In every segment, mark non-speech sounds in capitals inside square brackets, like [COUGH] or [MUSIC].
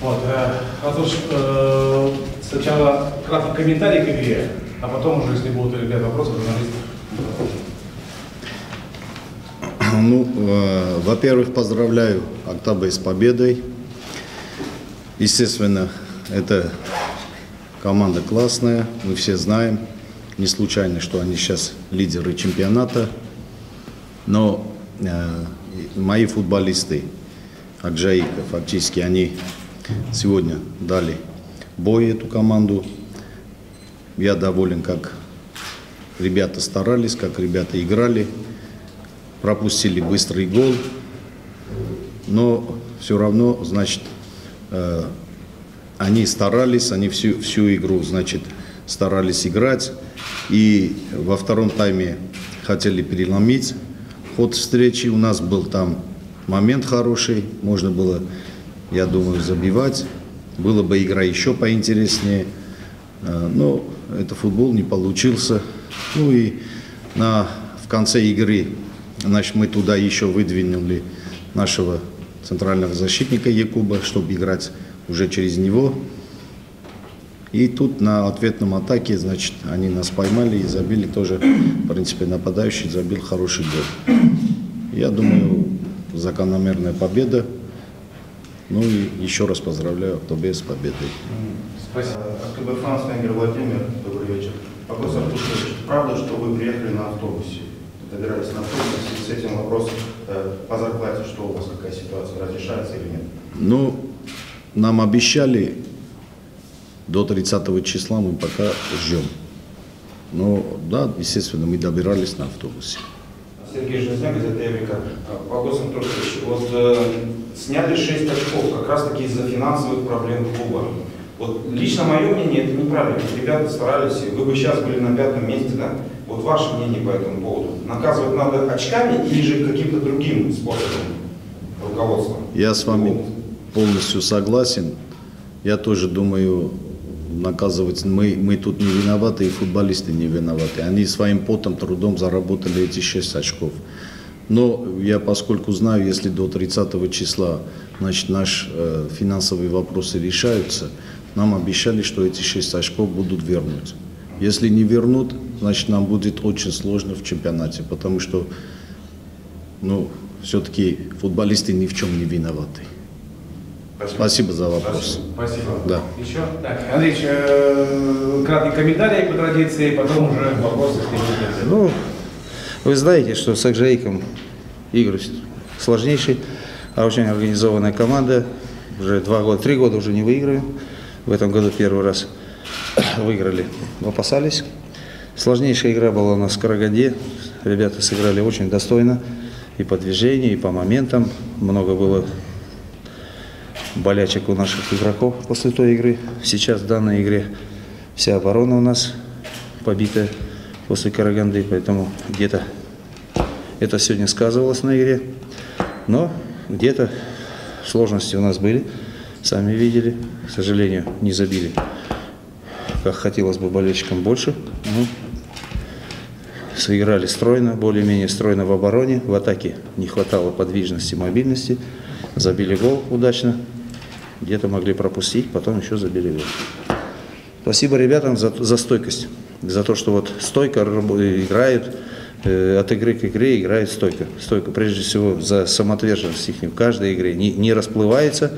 Вот, э, Антош, э, сначала краткий комментарий к игре, а потом уже, если будут ребят вопросы, журналистов. Ну, э, во-первых, поздравляю Октаба с победой. Естественно, это команда классная, мы все знаем. Не случайно, что они сейчас лидеры чемпионата. Но э, мои футболисты, Акжаика, фактически они сегодня дали бой эту команду. Я доволен, как ребята старались, как ребята играли пропустили быстрый гол, но все равно, значит, э, они старались, они всю, всю игру, значит, старались играть, и во втором тайме хотели переломить ход встречи. У нас был там момент хороший, можно было, я думаю, забивать, было бы игра еще поинтереснее, Э, но это футбол не получился. Ну и на, в конце игры Значит, мы туда еще выдвинули нашего центрального защитника Якуба, чтобы играть уже через него. И тут на ответном атаке, значит, они нас поймали и забили тоже, в принципе, нападающий забил хороший гол. Я думаю, закономерная победа. Ну и еще раз поздравляю Автобе с победой. Спасибо. АКБ Франс, Венгер Владимир, добрый вечер. Вопрос Артур правда, что вы приехали на автобусе? добирались на автобусе, с этим вопрос э, по зарплате, что у вас, какая ситуация, разрешается или нет? Ну, нам обещали до 30 числа, мы пока ждем. Но да, естественно, мы добирались на автобусе. Сергей Железняк, газета «Эврика». Павел Анатольевич, вот э, сняли 6 очков как раз таки из-за финансовых проблем клуба. Вот лично мое мнение, это неправильно, ребята старались, вы бы сейчас были на пятом месте, да? Вот ваше мнение по этому поводу. Наказывать надо очками или же каким-то другим способом руководства? Я с вами полностью согласен. Я тоже думаю, наказывать мы, мы тут не виноваты, и футболисты не виноваты. Они своим потом, трудом заработали эти 6 очков. Но я, поскольку знаю, если до 30 числа значит, наши э, финансовые вопросы решаются, нам обещали, что эти 6 очков будут вернуть. Если не вернут, значит, нам будет очень сложно в чемпионате, потому что, ну, все-таки футболисты ни в чем не виноваты. Спасибо, Спасибо за вопрос. Спасибо. Да. Еще? Так, Андрей, э, краткий комментарий по традиции, потом уже вопросы. Ну, вы знаете, что с Акжаиком игры сложнейшие, а очень организованная команда. Уже два года, три года уже не выигрываем. В этом году первый раз [COUGHS] выиграли, опасались. Сложнейшая игра была у нас в Караганде. Ребята сыграли очень достойно и по движению, и по моментам. Много было болячек у наших игроков после той игры. Сейчас в данной игре вся оборона у нас побитая после Караганды, поэтому где-то это сегодня сказывалось на игре. Но где-то сложности у нас были, сами видели, к сожалению, не забили как хотелось бы болельщикам больше. Ну, сыграли стройно, более-менее стройно в обороне. В атаке не хватало подвижности, мобильности. Забили гол удачно. Где-то могли пропустить, потом еще забили гол. Спасибо ребятам за, за стойкость. За то, что вот стойко играют, э, от игры к игре играет стойко. Стойко, прежде всего, за самоотверженность их в каждой игре. Не, не расплывается,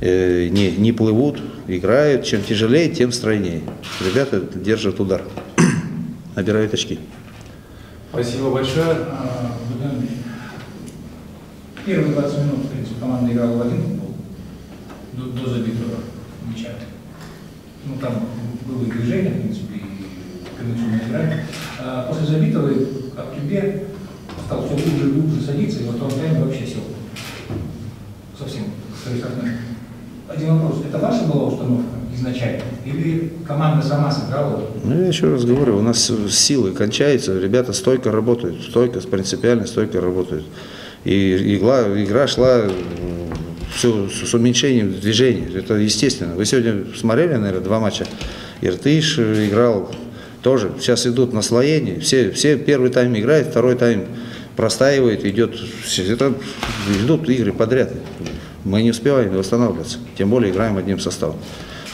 Э, не, не плывут, играют. Чем тяжелее, тем стройнее. Ребята держат удар, [COUGHS] набирают очки. Спасибо большое. А, первые 20 минут, в принципе, команда играла в один футбол до, до забитого мяча. Ну, там было движение, в принципе, и комбинационная игра. А после забитого Актюбе стал все глубже и глубже садиться, и во втором тайме вообще сел. Совсем. То есть, один вопрос. Это ваша была установка изначально? Или команда сама сыграла? Ну, я еще раз говорю, у нас силы кончаются, ребята стойко работают, стойко, принципиально стойко работают. И игла, игра шла все с уменьшением движения. Это естественно. Вы сегодня смотрели, наверное, два матча. Иртыш играл тоже. Сейчас идут наслоения. Все, все первый тайм играют, второй тайм простаивает, идет. Это идут игры подряд. Мы не успеваем восстанавливаться, тем более играем одним составом.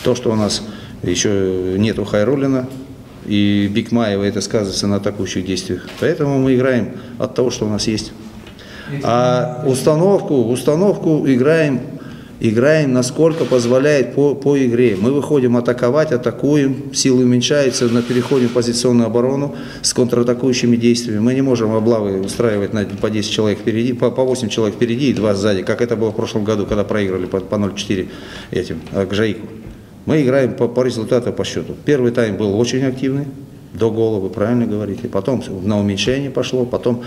То, что у нас еще нету Хайрулина и Бикмаева, это сказывается на атакующих действиях. Поэтому мы играем от того, что у нас есть. А установку, установку играем, играем насколько позволяет по, по игре. Мы выходим атаковать, атакуем, силы уменьшаются, на переходим в позиционную оборону с контратакующими действиями. Мы не можем облавы устраивать на, по 10 человек впереди, по, по 8 человек впереди и 2 сзади, как это было в прошлом году, когда проиграли по, по 0-4 этим, э, к Жаику. Мы играем по, по результату, по счету. Первый тайм был очень активный, до гола, вы правильно говорите. Потом на уменьшение пошло, потом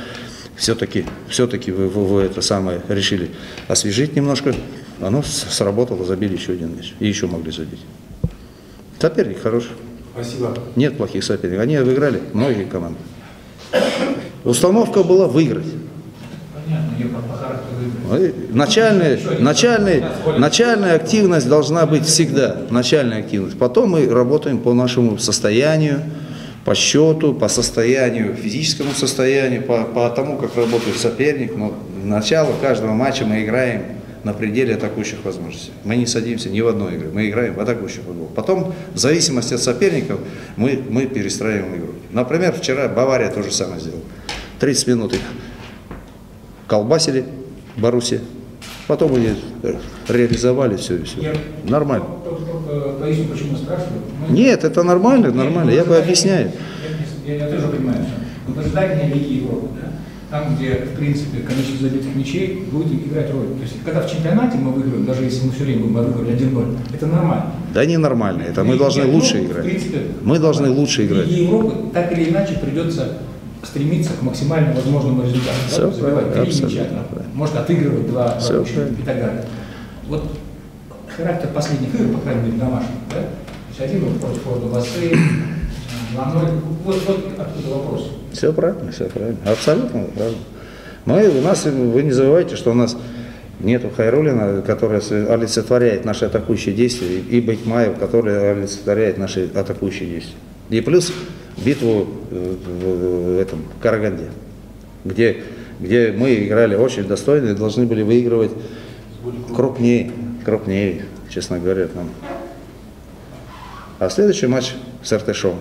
все-таки все-таки вы, вы, вы это самое решили освежить немножко. Оно сработало, забили еще один мяч. И еще могли забить. Соперник хороший. Спасибо. Нет плохих соперников. Они выиграли многие команды. Установка была выиграть. Начальная, начальная, начальная активность должна быть всегда. Начальная активность. Потом мы работаем по нашему состоянию, по счету, по состоянию, физическому состоянию, по, по тому, как работает соперник. Но начало каждого матча мы играем на пределе атакующих возможностей. Мы не садимся ни в одной игре, мы играем в атакующий футбол. Потом, в зависимости от соперников, мы, мы перестраиваем игру. Например, вчера Бавария то же самое сделала. 30 минут их колбасили Боруссия. Потом они э, реализовали все и все. Я Нормально. только- только Поясню, почему спрашиваю. Мы- Нет, это нормально, нормально. Я бы объясняю. Я, я тоже понимаю, ожидании Лиги Европы, да, там, где, в принципе, количество забитых мячей будет играть роль. То есть, когда в чемпионате мы выиграем, даже если мы все время будем выигрывать 1-0, это нормально. Да не нормально. Это мы И должны Европа, лучше играть. принципе, Мы должны лучше играть. Лиге Европы так или иначе придется стремиться к максимально возможному результату. Всё да? Забивать три мяча, правильно. может отыгрывать два, правильно. и так далее. Вот характер последних игр, по крайней мере, домашних, да? То есть один против Форда Бассейн, 2-0. Вот, вот откуда вопрос. Все правильно, все правильно. Абсолютно правильно. Мы, у нас, вы не забывайте, что у нас нету Хайрулина, который олицетворяет наши атакующие действия, и Байтмаев, который олицетворяет наши атакующие действия. И плюс битву э, в, этом Караганде, где, где мы играли очень достойно и должны были выигрывать крупнее, крупнее, честно говоря, нам. А следующий матч с РТ-шоу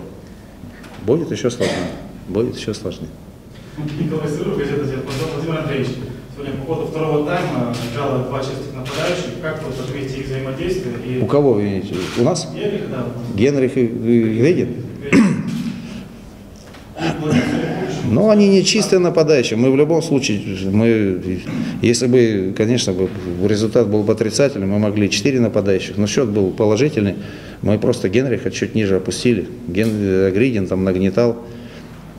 будет еще сложнее. Будет еще сложнее. Николай Сыров, газета «Диапазон». Владимир Андреевич, сегодня по ходу второго тайма играло два чистых нападающих. Как вы отметите их взаимодействие? И У кого имеете? У нас? Генрих, да, Генрих и, и? Владимир Сыров, Ну, они не чистые нападающие. Мы в любом случае, мы, если бы, конечно, бы результат был бы отрицательным, мы могли 4 нападающих, но счет был положительный. Мы просто Генриха чуть ниже опустили. Ген, э, Гридин там нагнетал.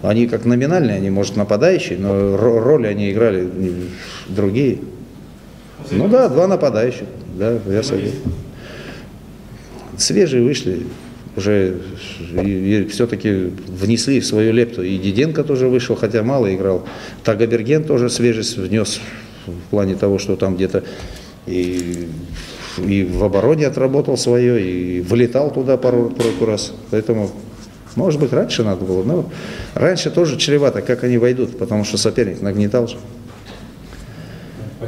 Они как номинальные, они, может, нападающие, но ро- роли они играли другие. Ну да, два нападающих, да, я согласен. Свежие вышли, уже все-таки внесли свою лепту. И Диденко тоже вышел, хотя мало играл. Тагаберген тоже свежесть внес в плане того, что там где-то и, и в обороне отработал свое, и вылетал туда пару, пару раз. Поэтому, может быть, раньше надо было. Но раньше тоже чревато, как они войдут, потому что соперник нагнетал же.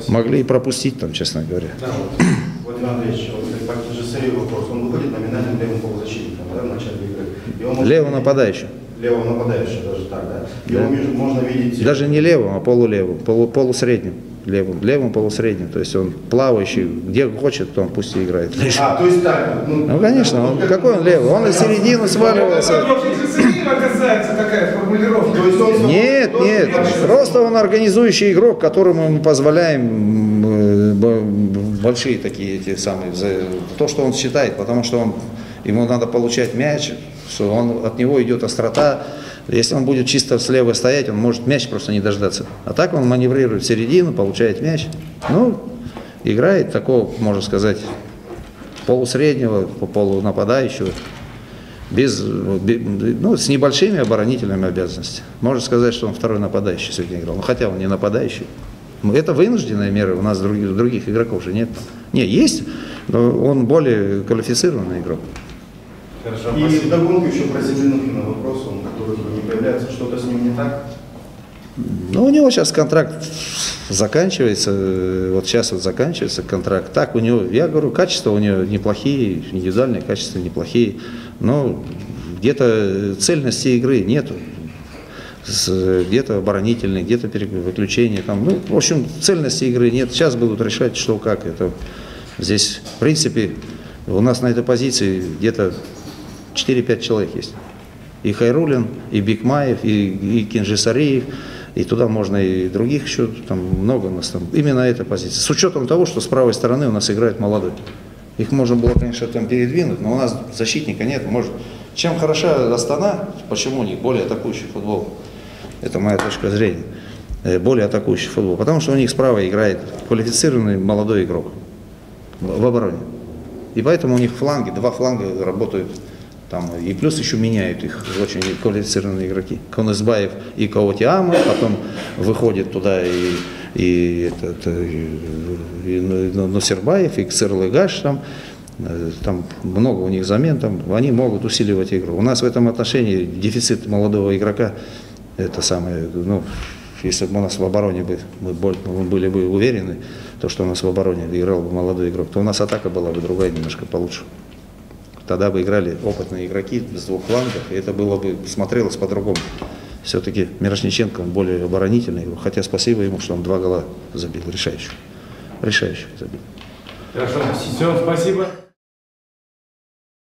Могли и пропустить там, честно говоря. Да, вот, Владимир Андреевич, вот Джессери вопрос. Он выходит номинальным левым полузащитником да, в начале игры. Видеть- нападающий. Левого нападающего даже так, да? Да. Его между- можно видеть... Даже не левым, а полулевым, полу, полусредним. Левым, левым полусредним. То есть он плавающий, где хочет, то он пусть и играет. А, то есть так. Ну, Ну, конечно, он, какой он левый? Он из середины сваливался. касается такая формулировка. То есть он... Нет, нет, просто он организующий игрок, которому мы позволяем э, большие такие эти самые, то, что он считает, потому что он, ему надо получать мяч, что он, от него идет острота. Если он будет чисто слева стоять, он может мяч просто не дождаться. А так он маневрирует в середину, получает мяч. Ну, играет такого, можно сказать, полусреднего, по- полунападающего без, бе- ну, с небольшими оборонительными обязанностями. Можно сказать, что он второй нападающий сегодня играл. Ну, хотя он не нападающий. Ну, Это вынужденная мера, у нас других, других игроков же нет. Не, есть, но он более квалифицированный игрок. Хорошо, И спасибо. вдогонку еще про Зеленухина вопрос, он, который не появляется, что-то с ним не так? Ну, у него сейчас контракт заканчивается, э, вот сейчас вот заканчивается контракт. Так у него, я говорю, качества у него неплохие, индивидуальные качества неплохие, но где-то цельности игры нету. Где-то оборонительные, где-то переключения. Там, ну, в общем, цельности игры нет. Сейчас будут решать, что как. Это здесь, в принципе, у нас на этой позиции где-то 4-5 человек есть. И Хайрулин, и Бикмаев, и, и Кинжисариев, и туда можно и других еще, там много у нас там. Именно эта позиция. С учетом того, что с правой стороны у нас играет молодой. Их можно было, конечно, там передвинуть, но у нас защитника нет. Может, чем хороша Астана, почему у них более атакующий футбол? Это моя точка зрения. Э, Более атакующий футбол. Потому что у них справа играет квалифицированный молодой игрок в в обороне. И поэтому у них фланги, два фланга работают там, и плюс еще меняют их очень квалифицированные игроки. Конесбаев и Каотиама, потом выходит туда и, и, этот, и, и Носербаев, и Ксерлыгаш там, Э, там много у них замен, там, они могут усиливать игру. У нас в этом отношении дефицит молодого игрока, это самое, ну, если бы у нас в обороне бы, мы были бы уверены, то, что у нас в обороне играл бы молодой игрок, то у нас атака была бы другая немножко получше. Тогда бы играли опытные игроки с двух флангов, и это было бы, смотрелось по-другому. Все-таки Мирошниченко, он более оборонительный, хотя спасибо ему, что он два гола забил, решающих. Решающих забил. Хорошо, все, спасибо.